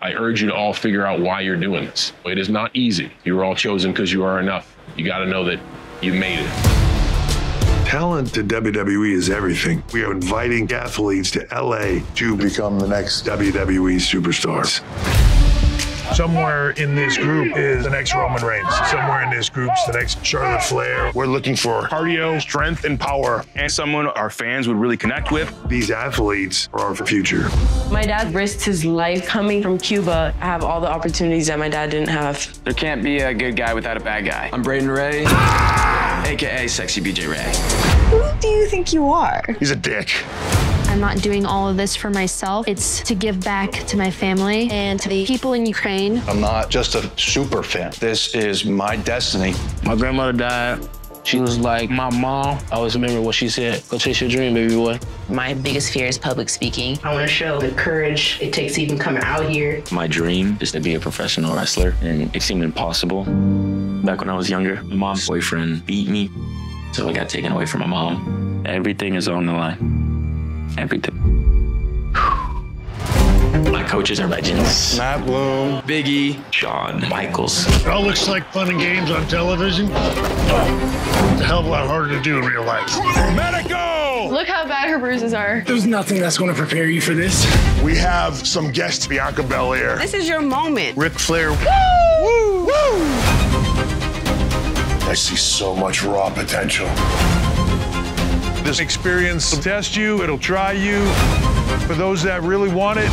I urge you to all figure out why you're doing this. It is not easy. You were all chosen because you are enough. You got to know that you made it. Talent to WWE is everything. We are inviting athletes to LA to become the next WWE superstars. Somewhere in this group is the next Roman Reigns. Somewhere in this group's the next Charlotte Flair. We're looking for cardio, strength, and power, and someone our fans would really connect with. These athletes are our future. My dad risked his life coming from Cuba. I have all the opportunities that my dad didn't have. There can't be a good guy without a bad guy. I'm Braden Ray, ah! aka Sexy BJ Ray. Who do you think you are? He's a dick. I'm not doing all of this for myself. It's to give back to my family and to the people in Ukraine. I'm not just a super fan. This is my destiny. My grandmother died. She was like my mom. I always remember what she said. Go chase your dream, baby boy. My biggest fear is public speaking. I want to show the courage it takes even coming out here. My dream is to be a professional wrestler, and it seemed impossible. Back when I was younger, my mom's boyfriend beat me, so I got taken away from my mom. Everything is on the line everything. My coaches are legends. Matt Bloom, Biggie, Shawn Michaels. It all looks like fun and games on television. It's a hell of a lot harder to do in real life. Medical! Look how bad her bruises are. There's nothing that's going to prepare you for this. We have some guests, Bianca Belair. This is your moment. Ric Flair. Woo! Woo! I see so much raw potential. This experience will test you, it'll try you. For those that really want it,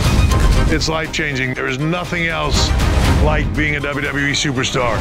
it's life changing. There is nothing else like being a WWE superstar.